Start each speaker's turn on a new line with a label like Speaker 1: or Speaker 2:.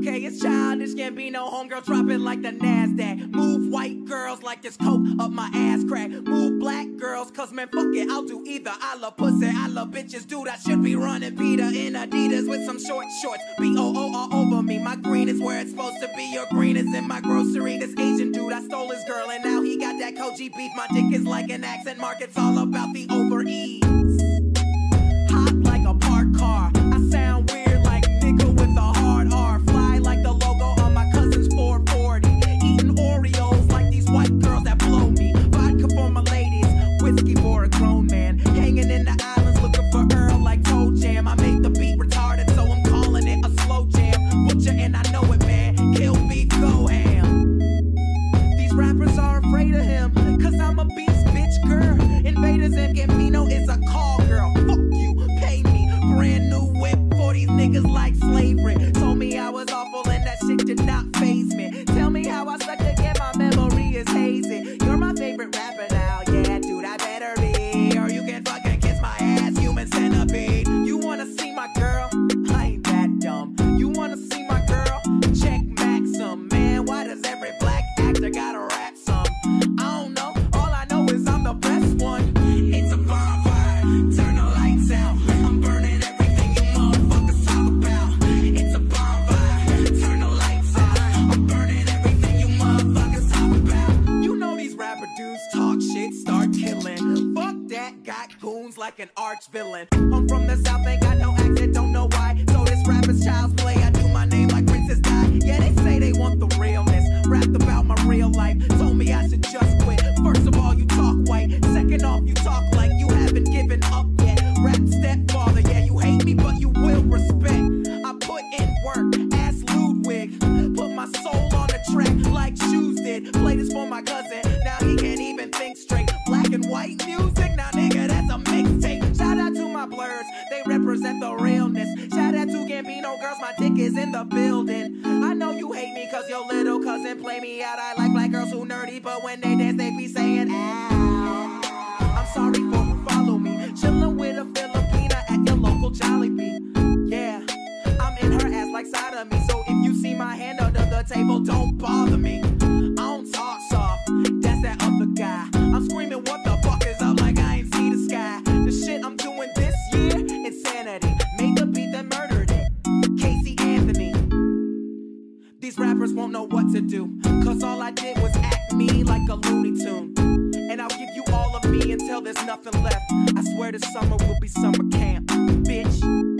Speaker 1: Okay, it's childish, Gambino homegirl, drop it like the NASDAQ. Move white girls like this coke up my ass crack. Move black girls, cause man, fuck it, I'll do either. I love pussy, I love bitches, dude. I should be running Peter in Adidas with some short shorts. B O O all over me. My green is where it's supposed to be. Your green is in my grocery. This Asian dude, I stole his girl, and now he got that Kobe beef. My dick is like an accent mark, it's all about the over ease. Goons like an arch villain. I'm from the south, ain't got no accent, don't know why. So this rapper's child's play. I do my name like Princess Di. Yeah, they say they want the is in the building. I know you hate me cause your little cousin play me out. I like black girls who nerdy, but when they dance, they be saying, ow. I'm sorry for who follow me. Chillin' with a Filipina at your local Jollibee. Yeah, I'm in her ass like side of me. So if you see my hand under the table, don't bother me. To do. Cause all I did was act me like a Looney Tune. And I'll give you all of me until there's nothing left. I swear this summer will be summer camp, bitch.